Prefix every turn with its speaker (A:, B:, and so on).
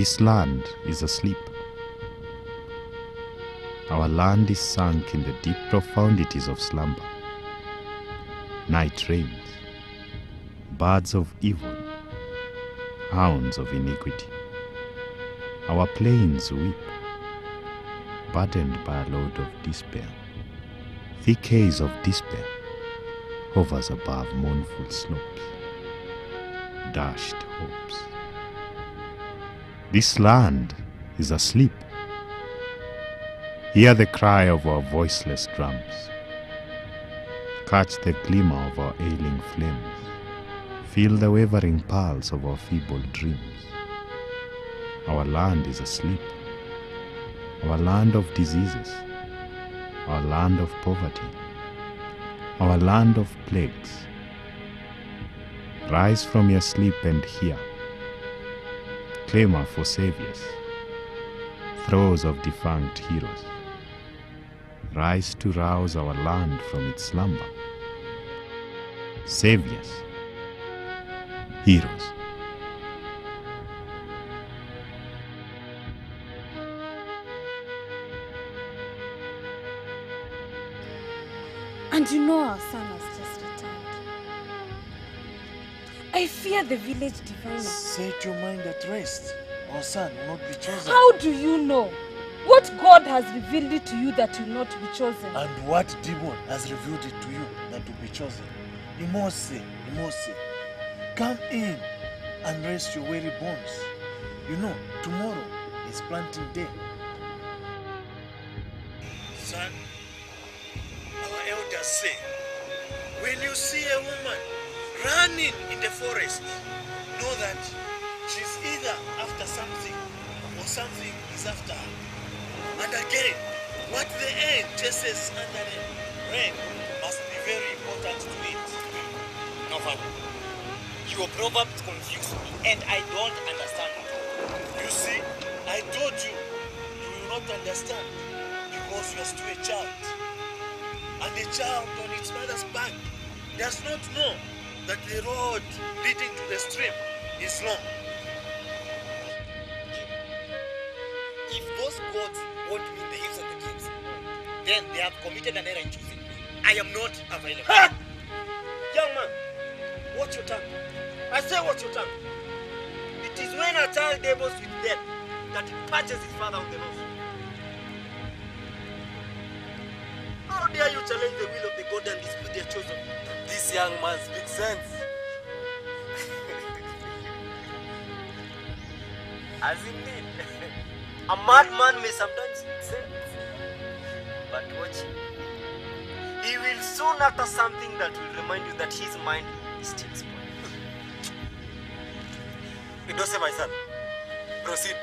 A: This land is asleep. Our land is sunk in the deep profundities of slumber. Night reigns. Birds of evil, hounds of iniquity. Our plains weep, burdened by a load of despair. Thick haze of despair hovers above mournful slopes. Dashed hopes. This land is asleep. Hear the cry of our voiceless drums. Catch the glimmer of our ailing flames. Feel the wavering pulse of our feeble dreams. Our land is asleep. Our land of diseases. Our land of poverty. Our land of plagues. Rise from your sleep and hear. Clamor for saviors. Throes of defunct heroes. Rise to rouse our land from its slumber. Saviors. Heroes.
B: And you know our son I fear the village diviner.
C: Set your mind at rest. Our son will not be chosen.
B: How do you know? What God has revealed it to you that will not be chosen?
C: And what demon has revealed it to you that will be chosen? Imose, Imose, come in and rest your weary bones. You know, tomorrow is planting day. Son, our elders say, when you see a woman running in the forest, know that she's either after something or something is after her. And again, what the end chases under the rain must be very important to it.
D: No, Father. Your proverbs confuse me, and I don't understand.
C: You see, I told you, you will not understand because you are still a child. And a child on its mother's back does not know that the road leading to the stream is long.
D: If those gods won't win the hills of the kings, then they have committed an error in choosing me. I am not available.
C: Ha! Young man, watch your tongue. I say watch your tongue. It is when a child deals with death that he punches his father on the nose. How dare you challenge the will of the God and dispute their chosen? This young man speaks sense. As indeed, a madman may sometimes speak sense. But watch him. He will soon utter something that will remind you that his mind is still spoiled. Edose, my son, proceed.